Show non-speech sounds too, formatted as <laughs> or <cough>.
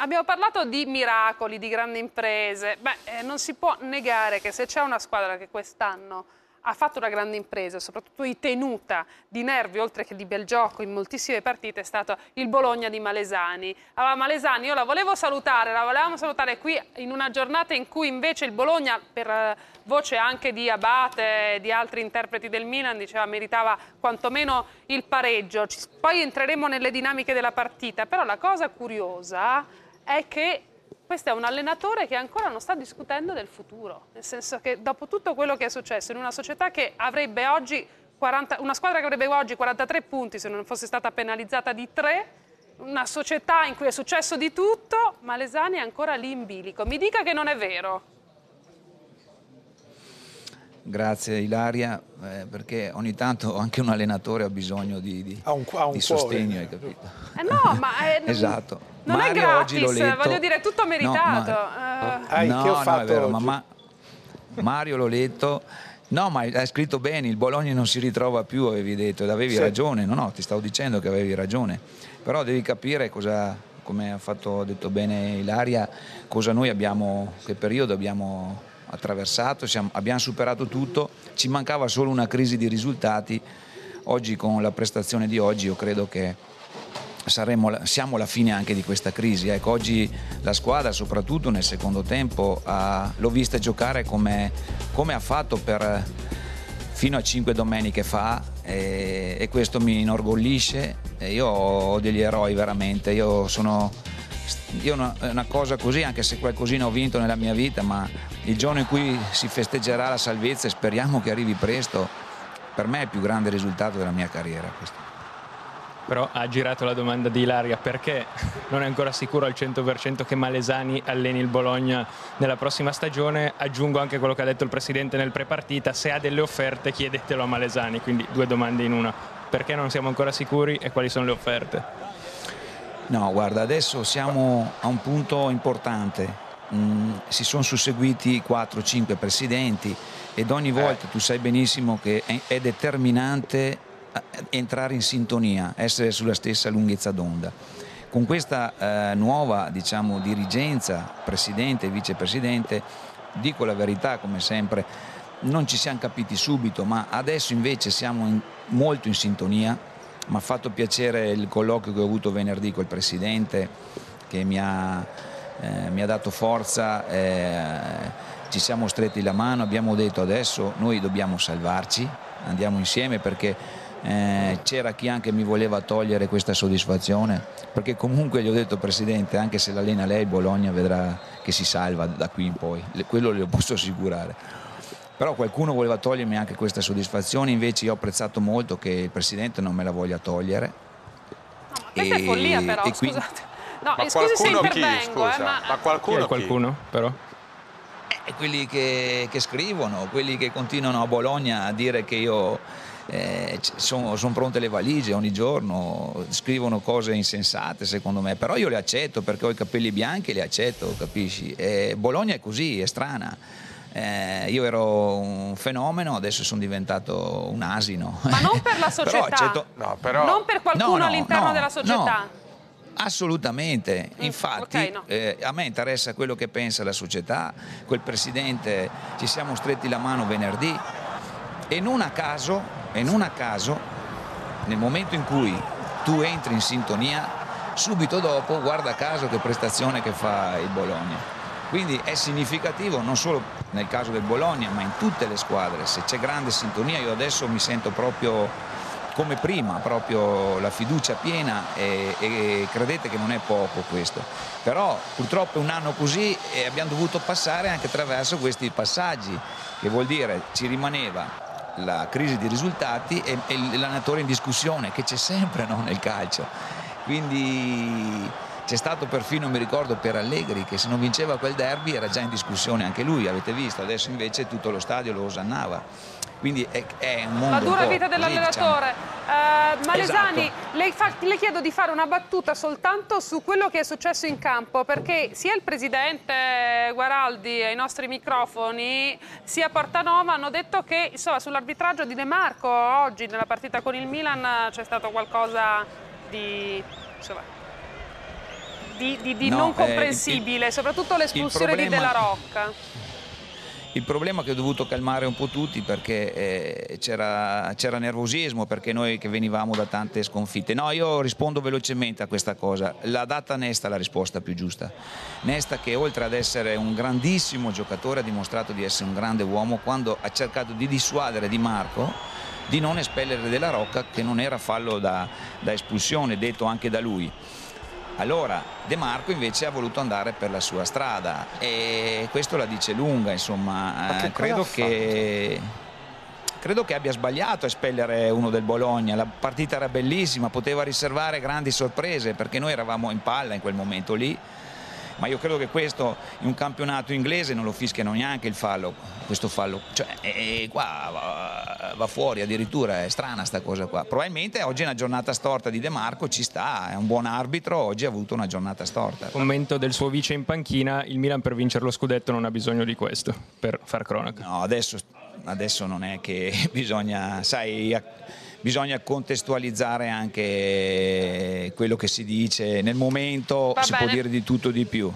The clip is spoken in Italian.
Abbiamo parlato di miracoli, di grandi imprese. Beh, eh, non si può negare che se c'è una squadra che quest'anno ha fatto una grande impresa, soprattutto di tenuta, di nervi, oltre che di bel gioco in moltissime partite, è stato il Bologna di Malesani. Allora Malesani io la volevo salutare, la volevamo salutare qui in una giornata in cui invece il Bologna, per eh, voce anche di Abate e di altri interpreti del Milan, diceva meritava quantomeno il pareggio. Poi entreremo nelle dinamiche della partita, però la cosa curiosa è che questo è un allenatore che ancora non sta discutendo del futuro, nel senso che dopo tutto quello che è successo in una società che avrebbe oggi 40, una squadra che avrebbe oggi 43 punti se non fosse stata penalizzata di 3, una società in cui è successo di tutto, ma Lesani è ancora lì in bilico. Mi dica che non è vero. Grazie Ilaria, eh, perché ogni tanto anche un allenatore ha bisogno di, di, ha un, ha un di sostegno, hai capito? Eh no, ma è, <laughs> esatto. non Mario è gratis, oggi letto... voglio dire, è tutto meritato. No, ma... uh... no, no, no, è vero, ma, ma Mario l'ho letto, no, ma hai scritto bene, il Bologna non si ritrova più, avevi detto, ed avevi sì. ragione, no, no, ti stavo dicendo che avevi ragione, però devi capire cosa, come ha fatto, detto bene Ilaria, cosa noi abbiamo, che periodo abbiamo attraversato, siamo, abbiamo superato tutto, ci mancava solo una crisi di risultati. Oggi con la prestazione di oggi io credo che saremo, siamo alla fine anche di questa crisi. Ecco, oggi la squadra, soprattutto nel secondo tempo, ha, l'ho vista giocare come, come ha fatto per, fino a cinque domeniche fa e, e questo mi inorgoglisce. E io ho degli eroi veramente, io sono io una, una, cosa così, anche se qualcosina ho vinto nella mia vita, ma il giorno in cui si festeggerà la salvezza e speriamo che arrivi presto, per me è il più grande risultato della mia carriera. Questo. Però ha girato la domanda di Ilaria perché non è ancora sicuro al 100% che Malesani alleni il Bologna nella prossima stagione. Aggiungo anche quello che ha detto il presidente nel prepartita, se ha delle offerte chiedetelo a Malesani, quindi due domande in una. Perché non siamo ancora sicuri e quali sono le offerte? No, guarda, adesso siamo a un punto importante. Mm, si sono susseguiti 4-5 presidenti ed ogni volta eh. tu sai benissimo che è, è determinante eh, entrare in sintonia, essere sulla stessa lunghezza d'onda. Con questa eh, nuova diciamo, dirigenza, presidente e vicepresidente, dico la verità come sempre, non ci siamo capiti subito, ma adesso invece siamo in, molto in sintonia, mi ha fatto piacere il colloquio che ho avuto venerdì col Presidente che mi ha, eh, mi ha dato forza, eh, ci siamo stretti la mano, abbiamo detto adesso noi dobbiamo salvarci, andiamo insieme perché eh, c'era chi anche mi voleva togliere questa soddisfazione, perché comunque gli ho detto Presidente, anche se l'allena lei Bologna vedrà che si salva da qui in poi, quello le posso assicurare però qualcuno voleva togliermi anche questa soddisfazione, invece io ho apprezzato molto che il Presidente non me la voglia togliere. No, ma questa e, è follia però, qui... scusate. No, ma scusi se intervengo, eh, ma... ma qualcuno, qualcuno però? Eh, quelli che, che, scrivono, quelli che continuano a Bologna a dire che io eh, sono, sono pronte le valigie ogni giorno, scrivono cose insensate secondo me, però io le accetto perché ho i capelli bianchi e le accetto, capisci? E Bologna è così, è strana eh, io ero un fenomeno, adesso sono diventato un asino. Ma non per la <laughs> società, però accetto... no, però... non per qualcuno no, no, all'interno della società. Assolutamente, mm, infatti okay, no. eh, a me interessa quello che pensa la società, quel presidente ci siamo stretti la mano venerdì e non a caso, e non a caso nel momento in cui tu entri in sintonia, subito dopo guarda caso che prestazione che fa il Bologna. Quindi è significativo non solo nel caso del Bologna, ma in tutte le squadre. Se c'è grande sintonia, io adesso mi sento proprio come prima, proprio la fiducia piena e, e, credete che non è poco questo. Però purtroppo è un anno così e abbiamo dovuto passare anche attraverso questi passaggi, che vuol dire ci rimaneva la crisi di risultati e, e l'allenatore in discussione, che c'è sempre no, nel calcio. Quindi c'è stato perfino, mi ricordo, per Allegri che se non vinceva quel derby era già in discussione anche lui, avete visto, adesso invece tutto lo stadio lo osannava. Quindi è, è un mondo. La dura vita dell'allenatore. Diciamo. Uh, Malesani, esatto. le, fa, le, chiedo di fare una battuta soltanto su quello che è successo in campo, perché sia il presidente Guaraldi ai nostri microfoni, sia Portanova hanno detto che sull'arbitraggio di De Marco oggi nella partita con il Milan c'è stato qualcosa di. Insomma, di, di, di no, non comprensibile, eh, il, soprattutto l'espulsione di Della Rocca. Il problema che ho dovuto calmare un po' tutti perché eh, c'era, c'era, nervosismo, perché noi che venivamo da tante sconfitte. No, io rispondo velocemente a questa cosa. La data Nesta è la risposta più giusta. Nesta che oltre ad essere un grandissimo giocatore ha dimostrato di essere un grande uomo quando ha cercato di dissuadere Di Marco di non espellere della Rocca che non era fallo da, da espulsione, detto anche da lui. Allora De Marco invece ha voluto andare per la sua strada e questo la dice lunga, insomma, che credo che credo che abbia sbagliato a espellere uno del Bologna, la partita era bellissima, poteva riservare grandi sorprese perché noi eravamo in palla in quel momento lì ma io credo che questo in un campionato inglese non lo fischiano neanche il fallo, questo fallo, cioè e, qua va, va, fuori addirittura, è strana sta cosa qua. Probabilmente oggi è una giornata storta di De Marco, ci sta, è un buon arbitro, oggi ha avuto una giornata storta. Commento del suo vice in panchina, il Milan per vincere lo scudetto non ha bisogno di questo, per far cronaca. No, adesso, adesso non è che <laughs> bisogna, sai bisogna contestualizzare anche quello che si dice nel momento, Va si bene. può dire di tutto di più.